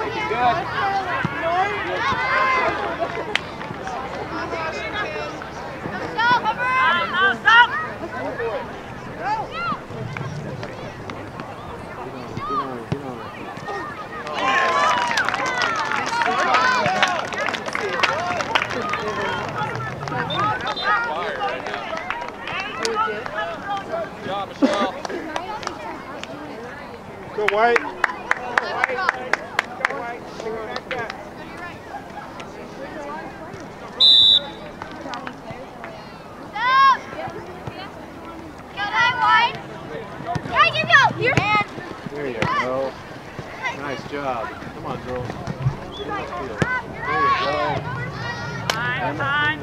Good job, Michelle. Good White. job. Come on, girls. There you go. High, high.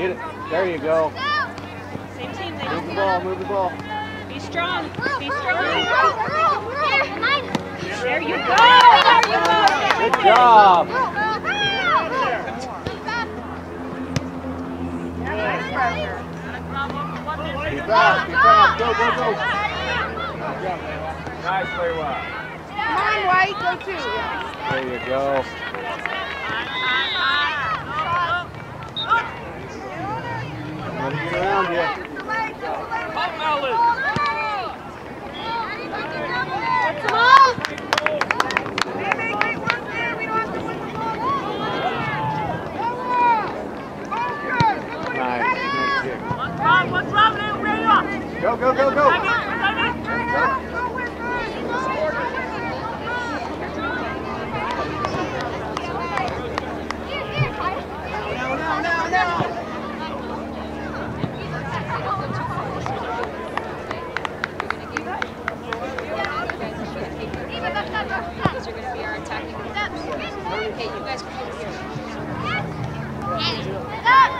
Get it. There you go. Same team. They move the ball. Move the ball. Be strong. Be strong. There you go. Good job. Keep out, keep out, go, go, go. Nice play, Wild. Come on, White, go two. There you go. Let him get around you. Up, Melon. Nice. Nice kick. What's wrong, little radio? Go, go, go, go. These are going to be our attacking steps. Okay, you guys come over here. There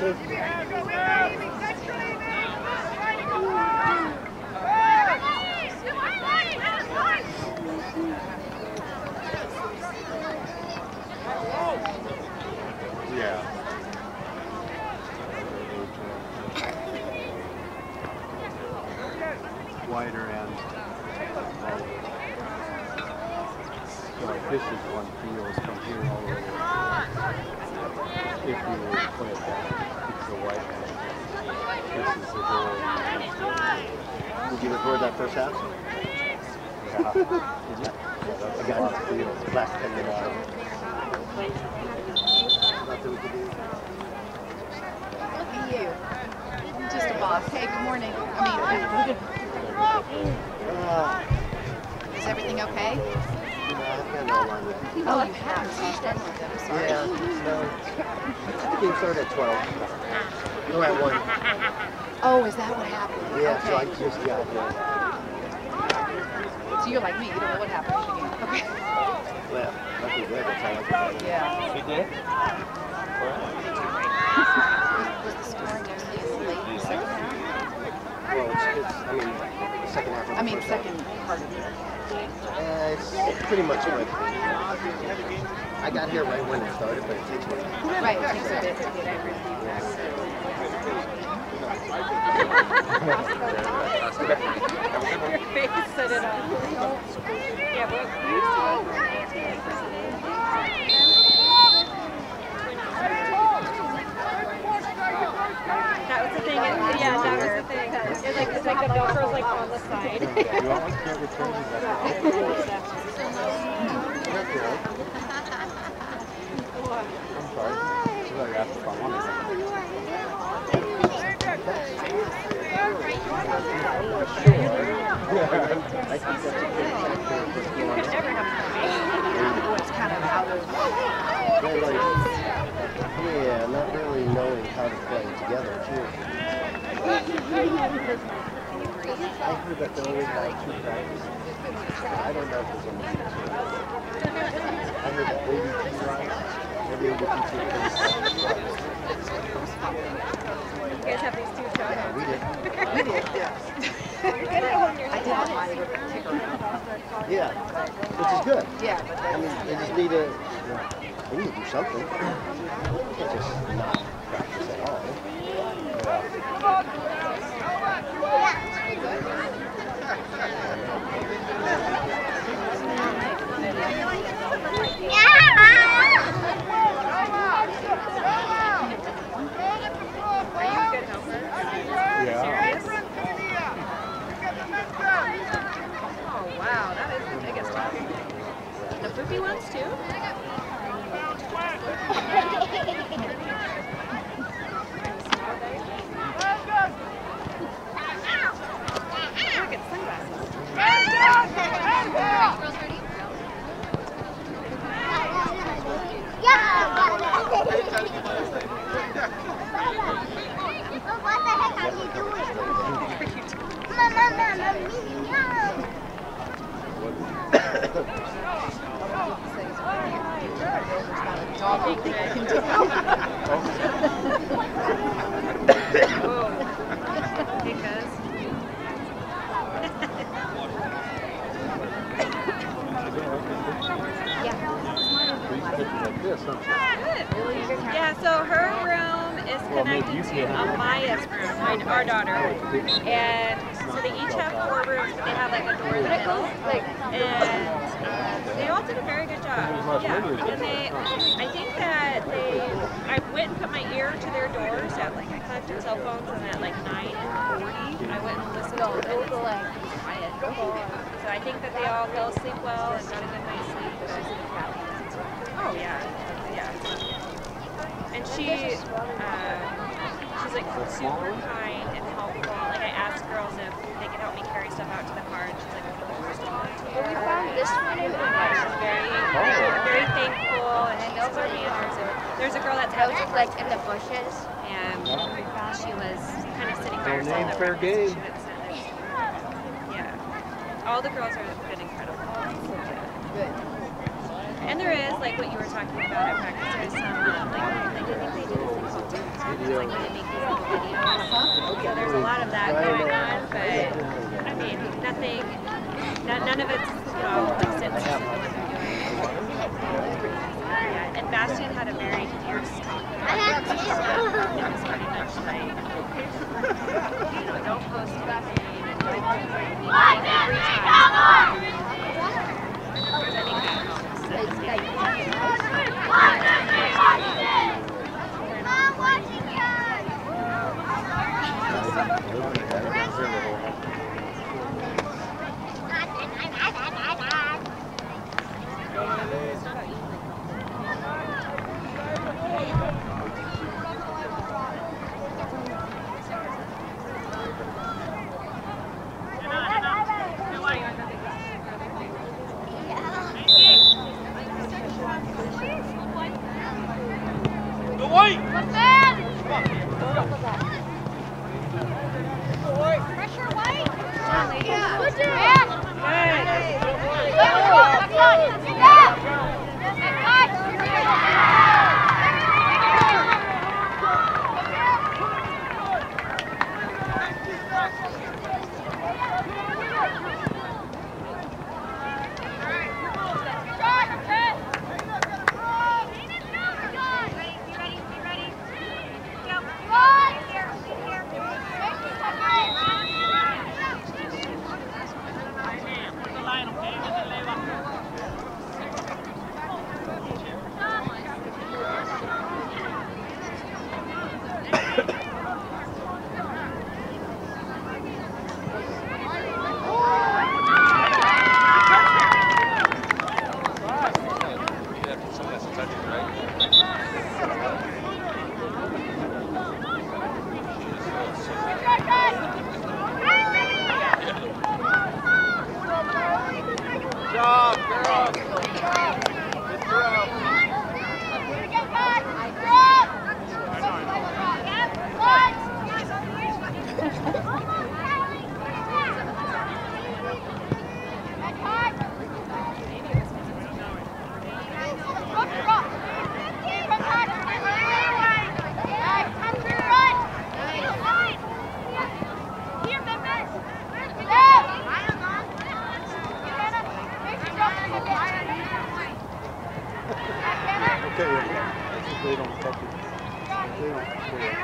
Yeah. Wider end. So like this is one field from here all the way. If you were to play it back, it's the white end. This is the goal. Did you record that first half? Yeah. Did you? I got it. Last 10 minutes. Nothing we could do. Look at you. I'm just a boss. Hey, good morning. I mean, Ah, is everything okay? you I've got no line with it. Oh, you have. So you're done with them. Sorry. Yeah, so the game started at 12. No, at 1. Oh, is that what happened? Yeah, so I okay. just got here. So you're like me. You don't know what happened in the. Okay. Well, lucky good. That's all I can tell you. Yeah. He did? Was the scoring mostly in the late second half? Well, it's, it's, I mean, the second half of the I mean, first half. second part of it. Uh, it's pretty much like I got here right when it started, but it takes me. Right. It takes a bit to get everything. Your face said it all. Yeah, well, That was the thing. it- Yeah, that was the thing. It's like it's like the Velcro's like on the side. You want? Can't return these after yeah, Oh. Hi. Right. For you are. I'm not really knowing how to play together too. I heard that they only have two practices. I don't know if there's any. I heard that ODP wise, every team plays You guys have these two. Yeah, we did. We did, yeah. I did on mine, around. Yeah, which is good. Yeah, I mean, they just need to, they need to do something. Just not practice at all. Yeah. Serious? Oh wow, that is the biggest one. The poopy ones too? Look at sunglasses. What the heck are you doing? Mama, mama, meow. Dog think they can do Whoa. Because Like this, huh? Yeah, so her room is Well, maybe you connected can to have it. Amaya's room, my, our daughter. And so they each have four rooms, but they have like a door in the middle. And they all did a very good job. Yeah. And they, I think that they, I went and put my ear to their doors at like, I collected cell phones and at like 9.40, I went and listened to them. and it's quiet. So I think that they all fell asleep well and got a good night's sleep. Oh yeah, yeah. And she, uh, she's like super kind and helpful. Like I asked girls if they could help me carry stuff out to the car, and she's like, "Of course, Well, we found this one in the She's very, very thankful, and she knows her manners. And there's a girl that's I having was like in the bushes. and she was kind of sitting by Fair herself. name, at fair game. She didn't sit there. Yeah. All the girls are been incredible. Good. And there is, like what you were talking about at practice, there's some, uh, like, I think they did a thing called It's like. So there's a lot of that going on, but, I mean, nothing, none, none of it's, you know, like sit what they're doing. Yeah, and Bastian had a very fierce talk about have it. two. It was pretty much like, you know, don't post you know, every time. Thank you.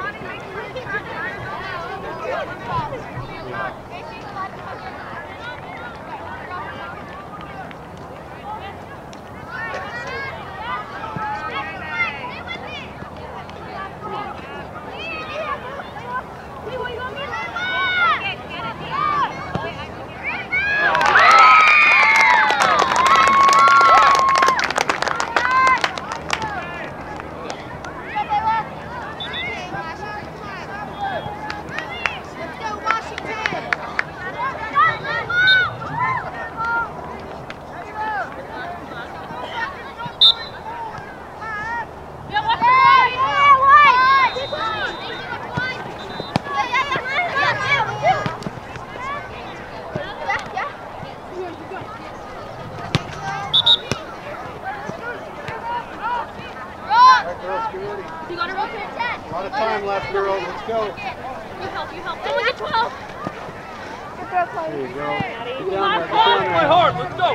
Do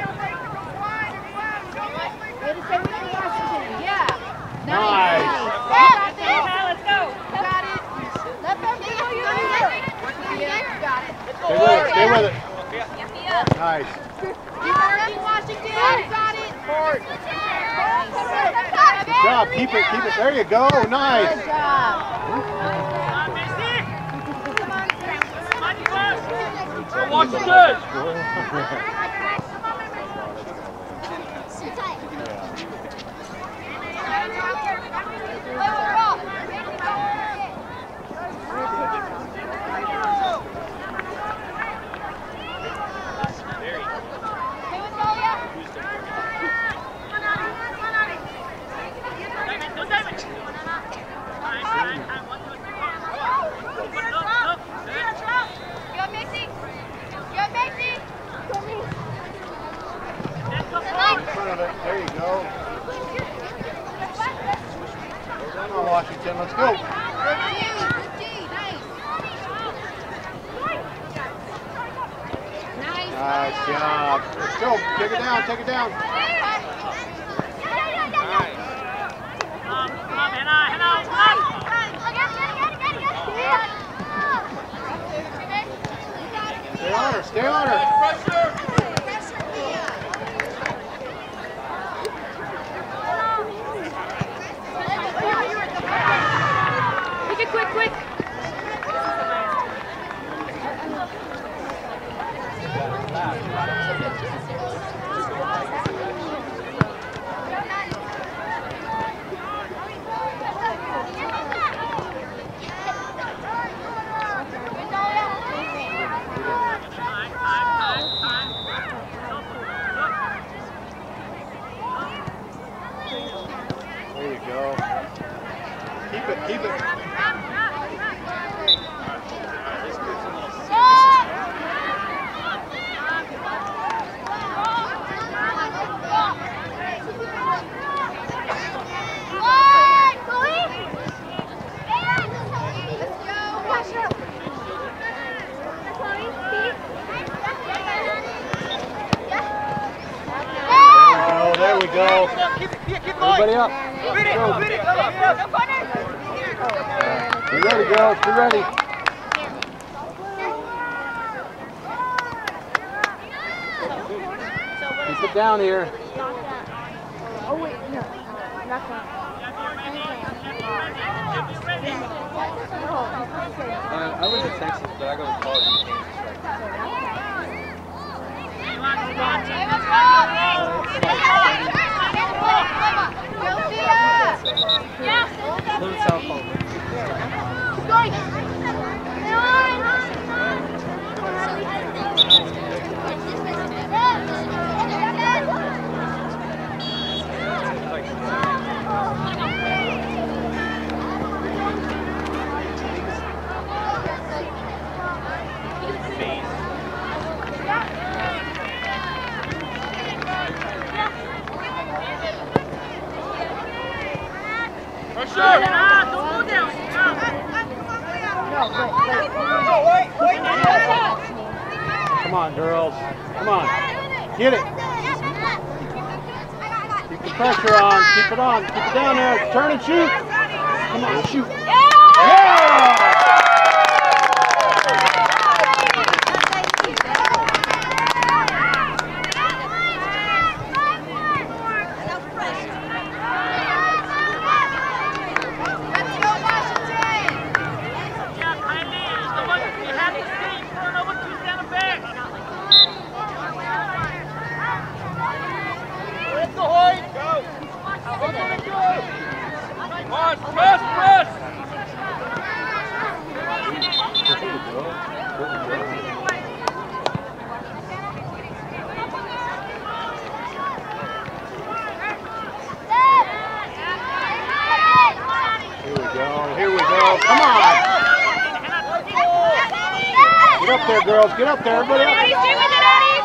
you. Yeah, got it. Stay with it. Stay with it. Nice. You got it, Washington. You got it. Good job. Keep it. Keep it. There you go. Nice. Good job. Go Washington. In front of it. There you go. Come. Let's go. Nice job. Let's go. Take it down. Take it down. Stay on her. Stay on her. Keep it. Keep it. There we go. There we go. Everybody up. Let's ready, girls. Be ready. Keep it down here. Oh, wait, no. Not that. Uh, I was in Texas, but I go to college in Kansas right now. Live in South Florida. Pressure. Come on, girls. Come on. Get it. Keep the pressure on. Keep it on. Keep it down there. Turn and shoot. Come on, shoot. Yeah! up there, girls. Get up there, everybody. Up. Eddie, stay with it, Eddie.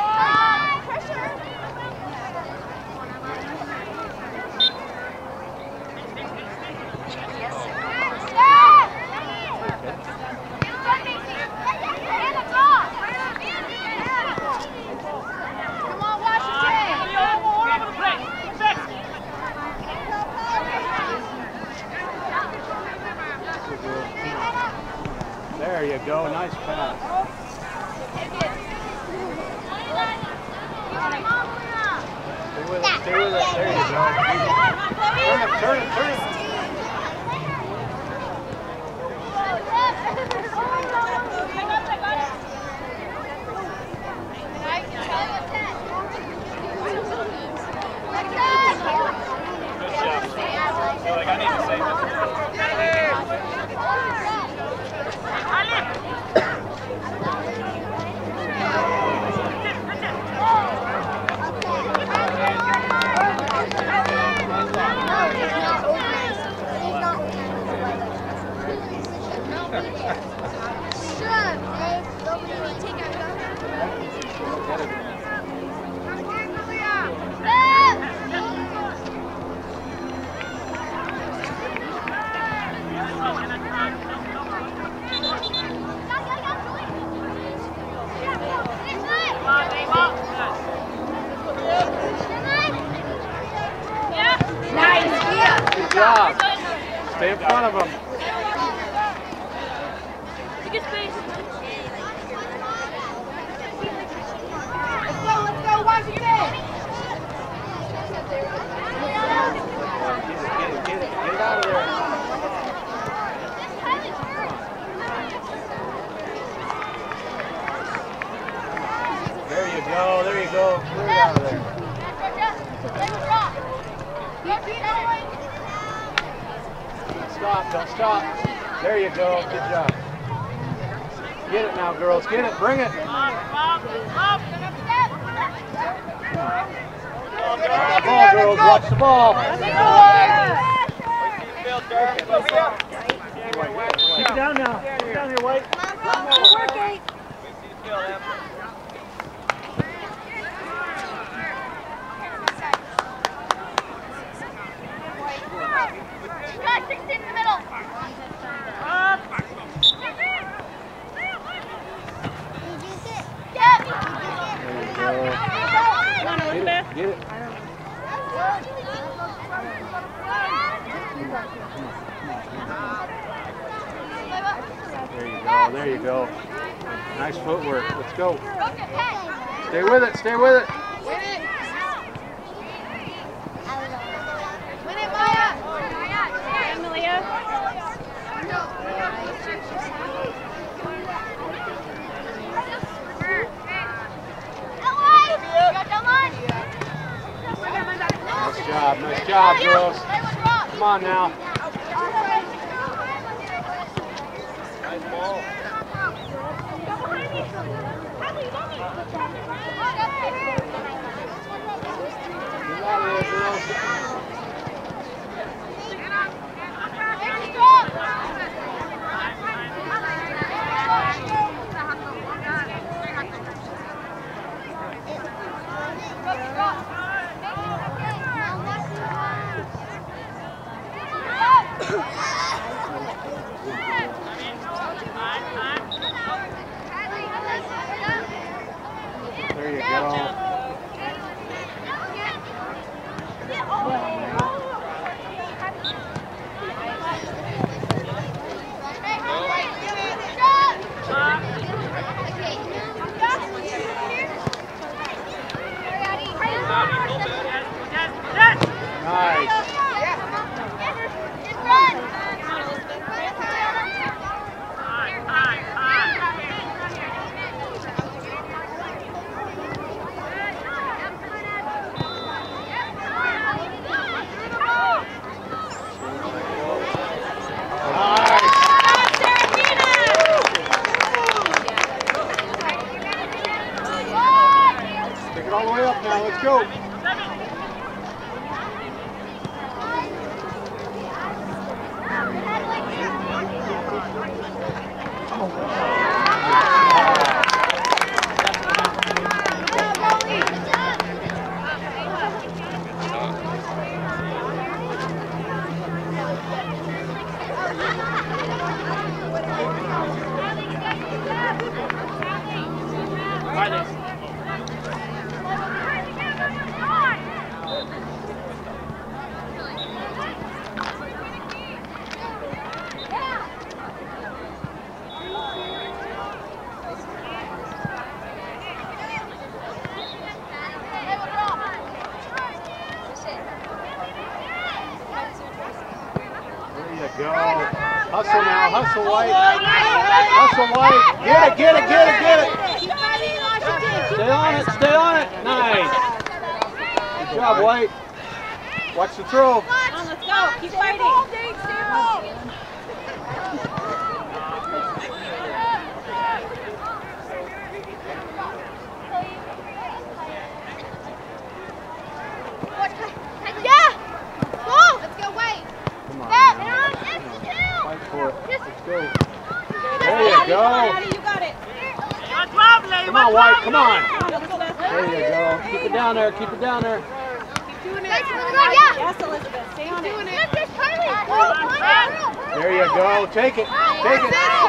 Come on, Washington. There you go. Nice pass. Stay with it. There you go. Turn it. Turn it. Turn it. Job. Stay in front of them. Take a space. Let's go, let's go, Washington. Get it. Get it. Get it. Get it out of there. There you go. There you go. Clear it out of there. Don't stop. Don't stop. There you go. Good job. Get girls. Get it. Bring it. Watch the ball, girls. Watch the ball. Keep it down now. Keep it down here, White. There you go. Get it. There you go. There you go. Nice footwork. Let's go. Stay with it. Stay with it. Job. Girls. Come on now. Get out of there, girls. Job, White. Watch the throw. Come on, let's go. Keep fighting. Come on. now. Fight for it. Let's go. There you go. You got it. Come on, White. Come on. Let's go, Beth. There you go. Keep it down there. Keep it down there. Yes, Elizabeth. Stay on it. There you go. Take it. Take it. Good job.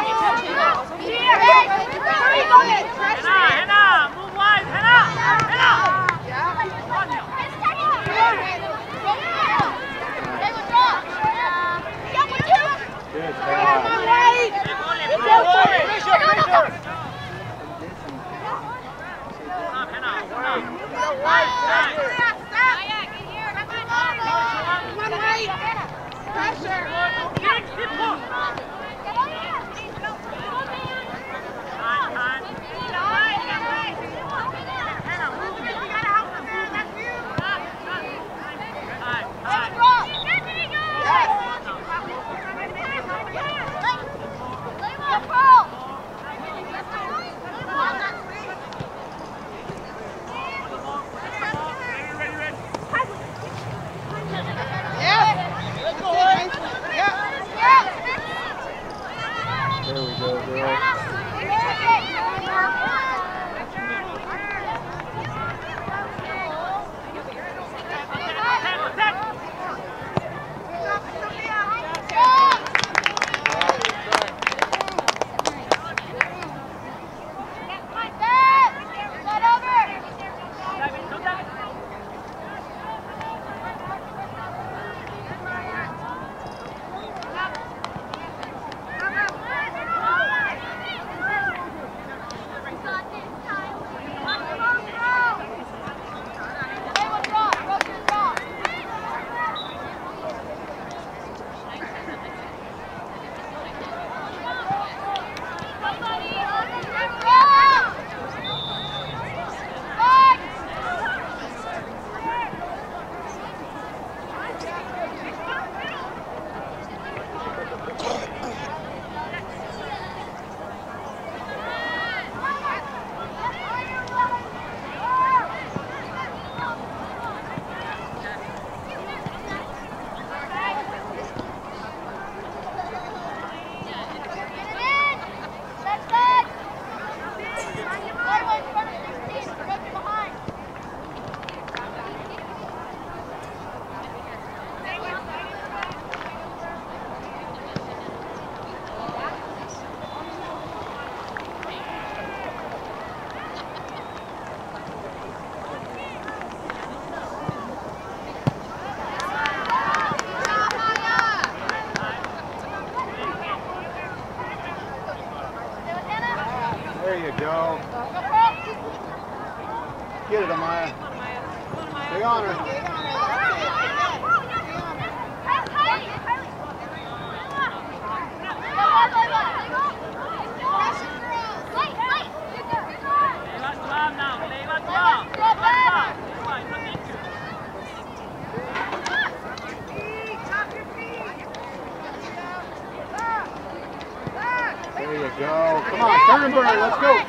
There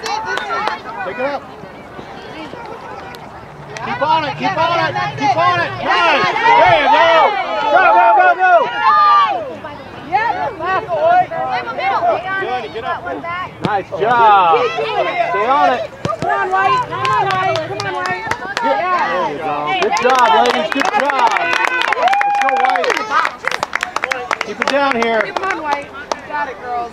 Pick it up. Keep on it. Keep on it. Keep on it. Nice. There you go. Go, go, go, go. Good. Get up. Nice job. Stay on it. Come on, White. Come on, White. Come on, White. There you go. Good job, ladies. Good job. Let's go, White. Keep it down here. Come on, White. You got it, girls.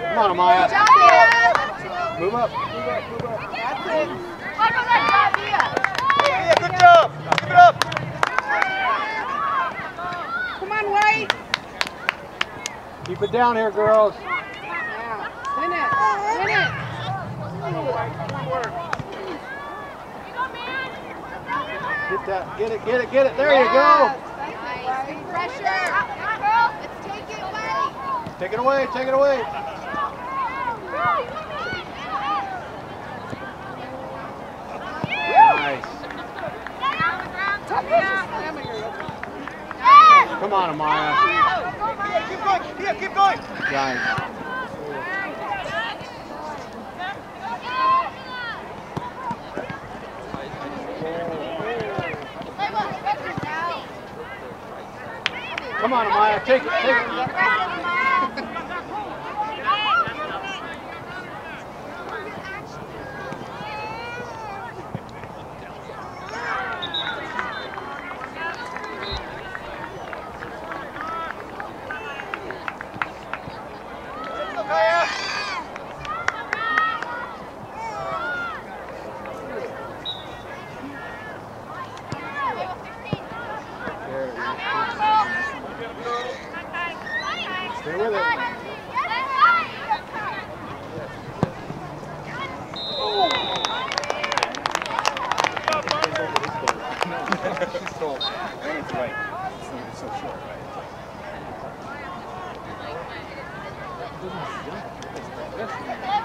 Come on, Amaya. Jump in. Move up, move up, move up. That's it. Yeah, good job. Keep it up. Come on, White. Keep it down here, girls. Yeah. Win it. Win it. Get that, get it, get it, get it. There you go. Nice. Big pressure. Let's take it away. Take it away, take it away. Come on, Amaya. Keep going. Yeah, keep going. Nice. Come on, Amaya. Take it, take it. That's right. It's so short, right? Good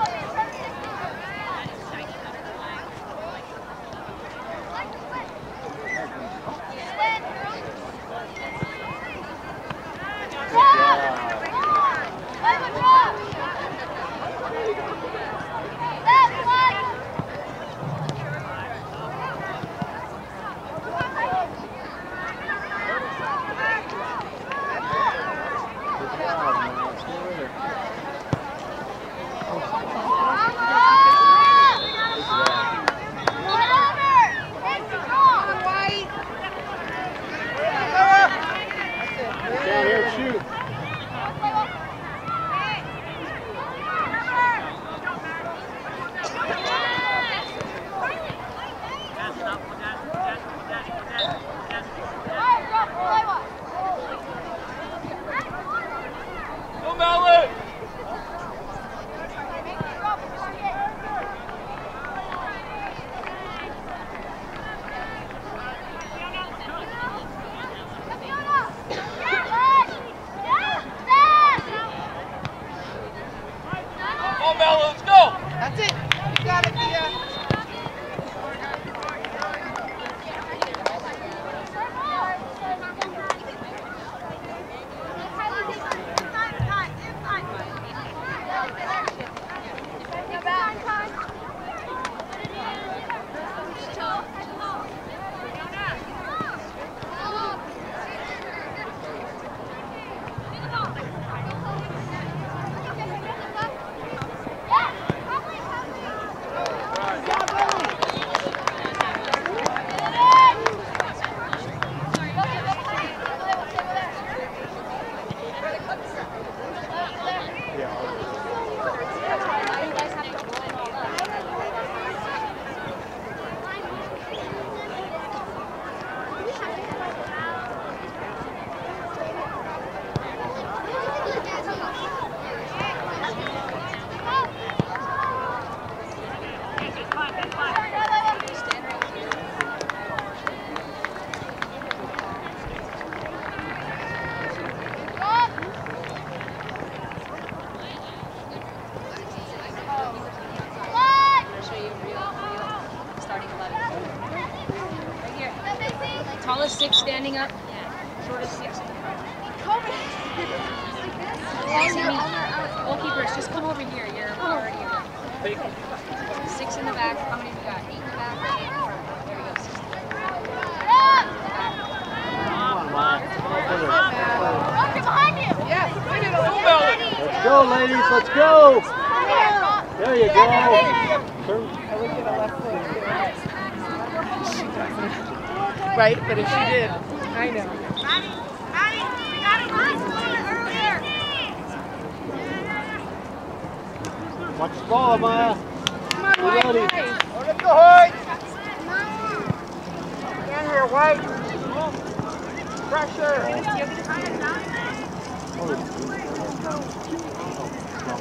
six standing up. Yeah. Short of six. Kobe! Goalkeepers, just come over here. You're already in. Six in the back. How many have you got? Eight in the back. Eight go. Ladies. Let's go. There you go. Turn. Right, but if she did, I know. Watch the ball, Maya. Come on, White. White. Let's go, Hoyt. Stand here, White. Pressure.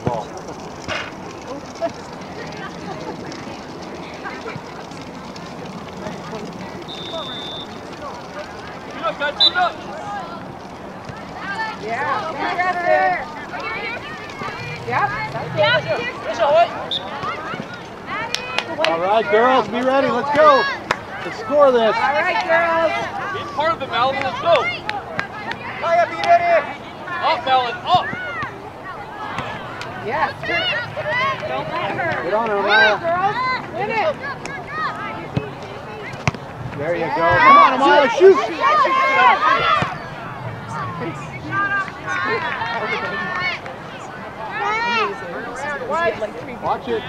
Ball. guys, get up. Yeah, that's it. Yep, that's it. There's a Hoyt. All right, girls, be ready. Let's go. Let's score this. All right, girls. Be part of the Malin. Let's go. Maya, be ready. Up, Malin, up. Yes. Don't let her. Get on her, it, Maya. girls. Win it. There you go. Come on, Amaya, shoot. Watch it.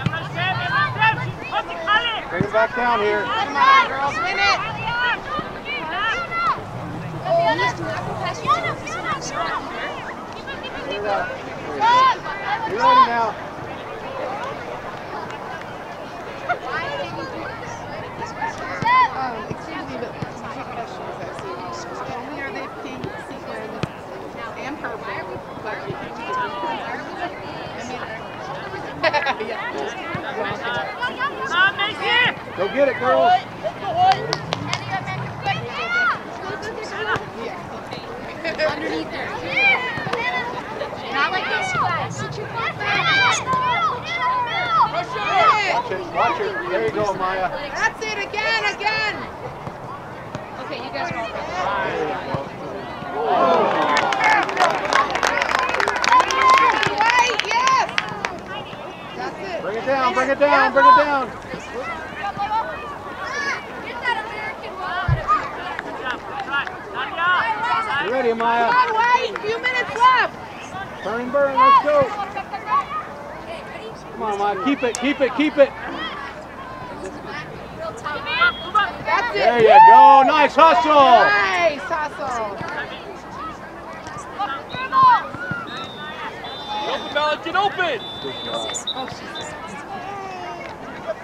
Bring it back down here. Come on, girls. Win it. Clear it out. Be ready now. Excuse me, but two questions I see. Only are they pink, sequins, and purple, but I mean, yeah, Go get it, girls. Underneath there. Not like this, you guys. Sit your butt Watch it. Watch it. There you go, Amaya. That's it again, again. Okay, you guys are all There you go. Right, yes. That's it. Bring it down. Bring it down. Bring it down. You ready, Come on, White. Few minutes left. Turn and burn. Let's go. Come on, Amaya. Keep it. Keep it. Keep it. That's it. There you go. Nice hustle. Nice hustle. Get open, Malin, get open. Kaya, keep it up. There it is. There it is. Be ready. Be ready.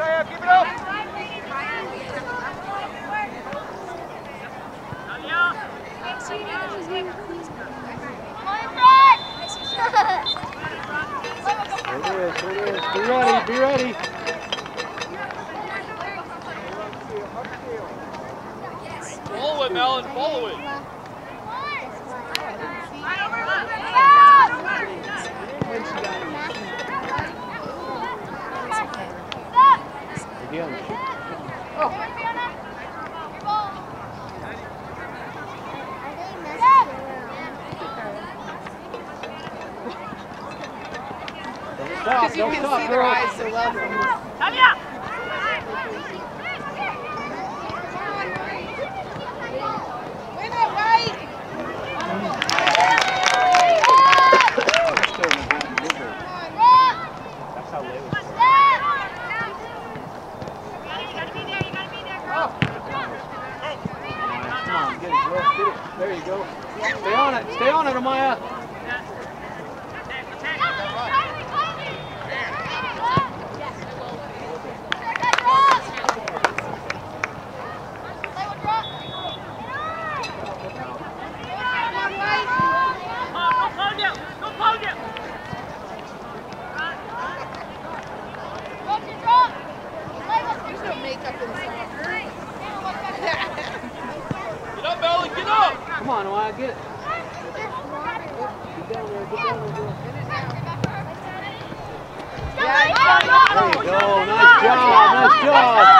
Follow it, Malin, follow it. Because you can stop, see their eyes so well from this. Win it, White. That's how late was. Come on, get it, girl. Get it. There you go. Stay on it. Stay on it, Amaya. Come on, White. There's no makeup inside. Get up, Malin, get up. Come on, Amaya, get it. Get down there. Get down there. Yeah. Nice job. Nice job.